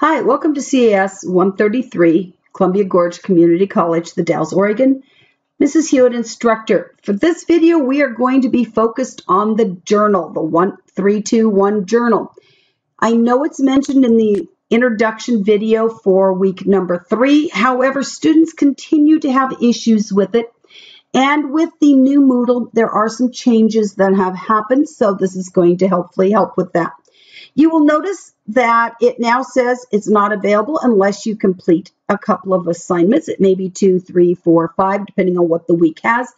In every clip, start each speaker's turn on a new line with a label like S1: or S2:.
S1: Hi, welcome to CAS 133, Columbia Gorge Community College, The Dalles, Oregon. Mrs. Hughitt, instructor. For this video, we are going to be focused on the journal, the 1321 journal. I know it's mentioned in the introduction video for week number three. However, students continue to have issues with it. And with the new Moodle, there are some changes that have happened. So this is going to hopefully help with that. You will notice that it now says it's not available unless you complete a couple of assignments. It may be two, three, four, five, depending on what the week has.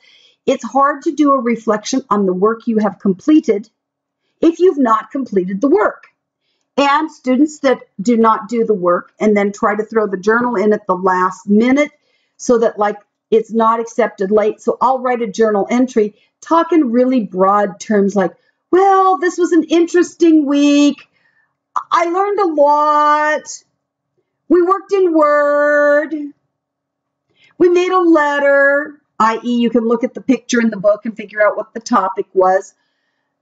S1: It's hard to do a reflection on the work you have completed if you've not completed the work. And students that do not do the work and then try to throw the journal in at the last minute so that like it's not accepted late. So I'll write a journal entry talk in really broad terms like, well, this was an interesting week. I learned a lot. We worked in Word. We made a letter, i.e., you can look at the picture in the book and figure out what the topic was.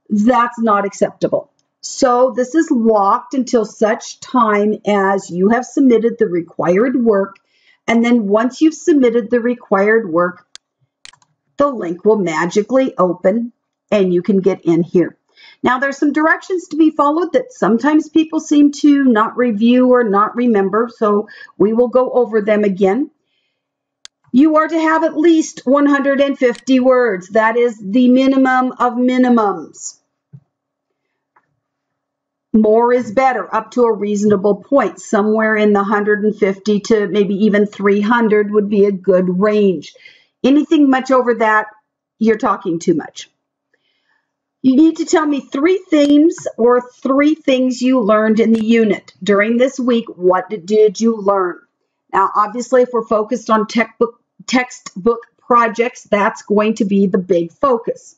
S1: That's not acceptable. So this is locked until such time as you have submitted the required work. And then once you've submitted the required work, the link will magically open and you can get in here. Now, there's some directions to be followed that sometimes people seem to not review or not remember, so we will go over them again. You are to have at least 150 words. That is the minimum of minimums. More is better, up to a reasonable point. Somewhere in the 150 to maybe even 300 would be a good range. Anything much over that, you're talking too much. You need to tell me three themes or three things you learned in the unit. During this week, what did you learn? Now, obviously, if we're focused on textbook, textbook projects, that's going to be the big focus.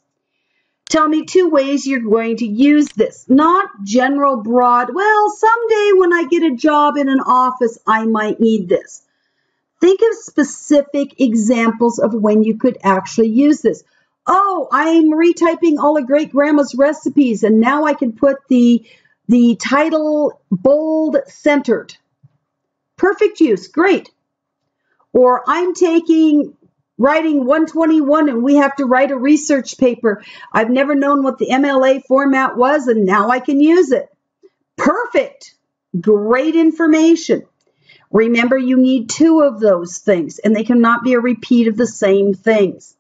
S1: Tell me two ways you're going to use this. Not general, broad, well, someday when I get a job in an office, I might need this. Think of specific examples of when you could actually use this oh, I'm retyping all of great grandma's recipes and now I can put the the title bold centered. Perfect use, great. Or I'm taking writing 121 and we have to write a research paper. I've never known what the MLA format was and now I can use it. Perfect. Great information. Remember, you need two of those things and they cannot be a repeat of the same things.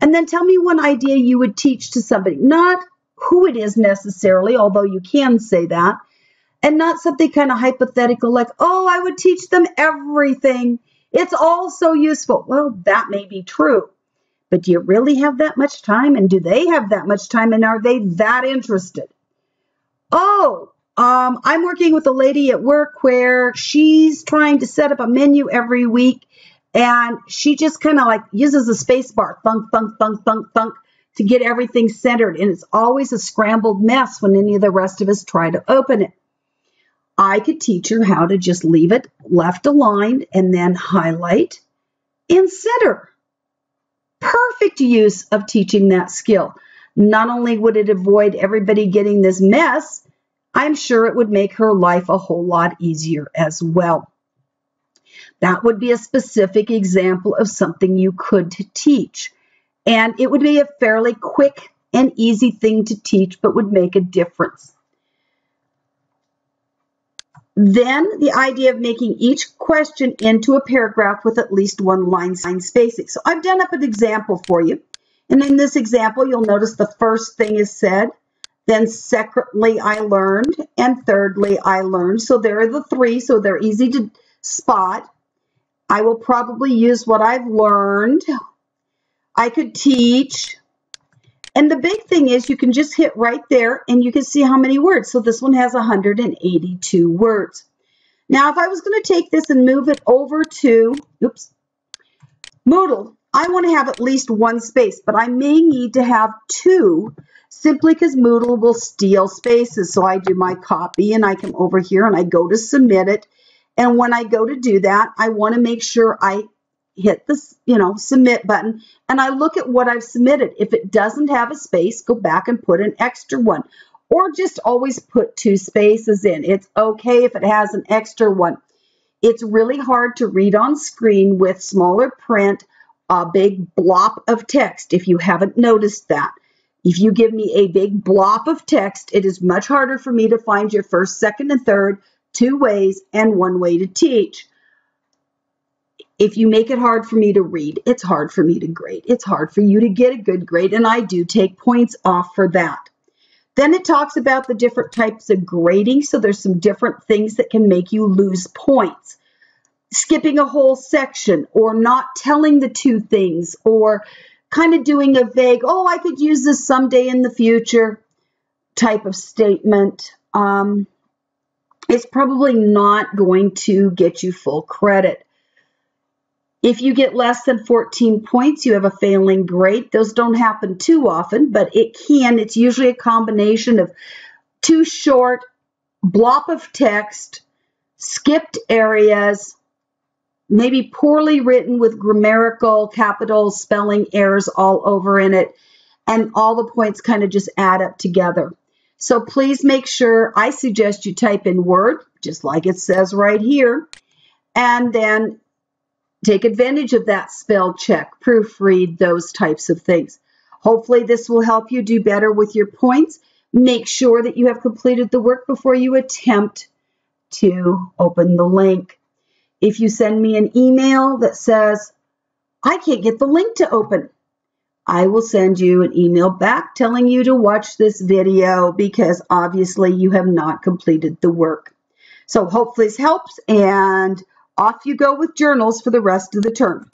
S1: And then tell me one idea you would teach to somebody, not who it is necessarily, although you can say that, and not something kind of hypothetical like, oh, I would teach them everything. It's all so useful. Well, that may be true. But do you really have that much time? And do they have that much time? And are they that interested? Oh, um, I'm working with a lady at work where she's trying to set up a menu every week and she just kind of like uses the space bar, thunk, thunk, thunk, thunk, thunk, to get everything centered. And it's always a scrambled mess when any of the rest of us try to open it. I could teach her how to just leave it left aligned and then highlight and center. Perfect use of teaching that skill. Not only would it avoid everybody getting this mess, I'm sure it would make her life a whole lot easier as well. That would be a specific example of something you could teach. And it would be a fairly quick and easy thing to teach, but would make a difference. Then the idea of making each question into a paragraph with at least one line sign spacing. So I've done up an example for you. And in this example, you'll notice the first thing is said, then secondly, I learned, and thirdly, I learned. So there are the three, so they're easy to spot. I will probably use what I've learned. I could teach. And the big thing is you can just hit right there and you can see how many words. So this one has 182 words. Now, if I was going to take this and move it over to, oops, Moodle, I want to have at least one space, but I may need to have two simply because Moodle will steal spaces. So I do my copy and I come over here and I go to submit it and when I go to do that, I want to make sure I hit the you know submit button and I look at what I've submitted. If it doesn't have a space, go back and put an extra one. or just always put two spaces in. It's okay if it has an extra one. It's really hard to read on screen with smaller print, a big blob of text, if you haven't noticed that. If you give me a big blob of text, it is much harder for me to find your first, second, and third, two ways, and one way to teach. If you make it hard for me to read, it's hard for me to grade. It's hard for you to get a good grade, and I do take points off for that. Then it talks about the different types of grading. So there's some different things that can make you lose points. Skipping a whole section or not telling the two things or kind of doing a vague, oh, I could use this someday in the future type of statement. Um, it's probably not going to get you full credit. If you get less than 14 points, you have a failing grade. Those don't happen too often, but it can. It's usually a combination of too short, blob of text, skipped areas, maybe poorly written with grammatical capital spelling errors all over in it, and all the points kind of just add up together. So please make sure, I suggest you type in Word, just like it says right here, and then take advantage of that spell check, proofread, those types of things. Hopefully this will help you do better with your points. Make sure that you have completed the work before you attempt to open the link. If you send me an email that says, I can't get the link to open, I will send you an email back telling you to watch this video because obviously you have not completed the work. So hopefully this helps and off you go with journals for the rest of the term.